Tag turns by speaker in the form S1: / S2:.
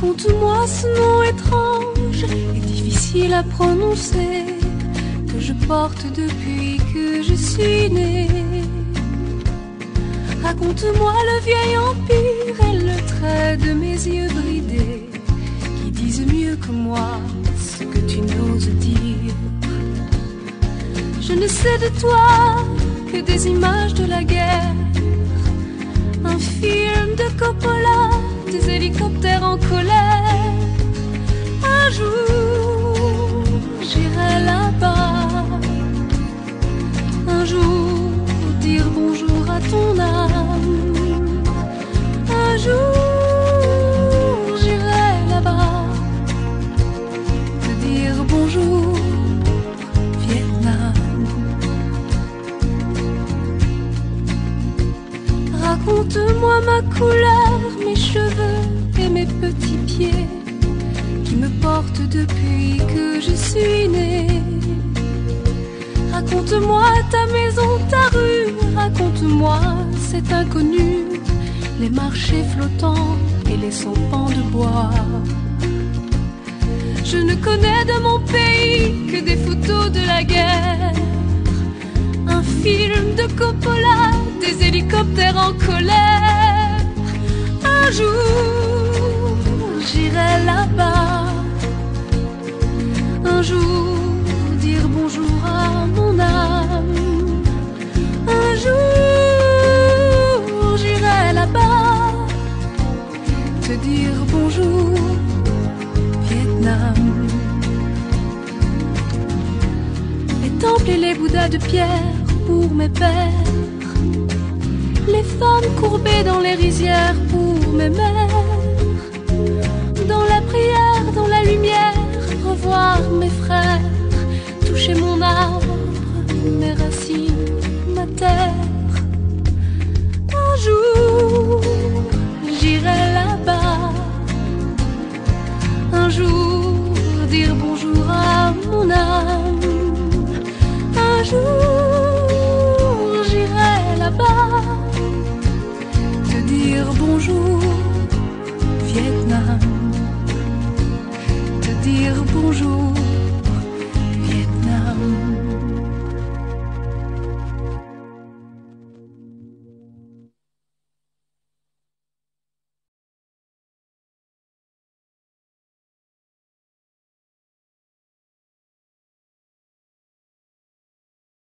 S1: Raconte-moi ce nom étrange et difficile à prononcer que je porte depuis que je suis née. Raconte-moi le vieil empire et le trait de mes yeux bridés qui disent mieux que moi ce que tu n'oses dire. Je ne sais de toi que des images de la guerre, Raconte-moi ma couleur, mes cheveux et mes petits pieds qui me portent depuis que je suis née. Raconte-moi ta maison, ta rue, raconte-moi cet inconnu, les marchés flottants et les pans de bois. Je ne connais de mon pays que des photos de la guerre, un film de Coppola, des hélicoptères en. Un jour, j'irai là-bas. Un jour, dire bonjour à mon âme. Un jour, j'irai là-bas. Te dire bonjour, Vietnam. Les temples et les bouddhas de pierre pour mes pères. Les femmes courbées dans les rizières pour mes mères. Dans la prière, dans la lumière, revoir mes frères. Toucher mon arbre, mes racines, ma terre. Un jour, j'irai là-bas. Un jour, dire bonjour à mon âme. Bonjour, Vietnam. Te dire bonjour,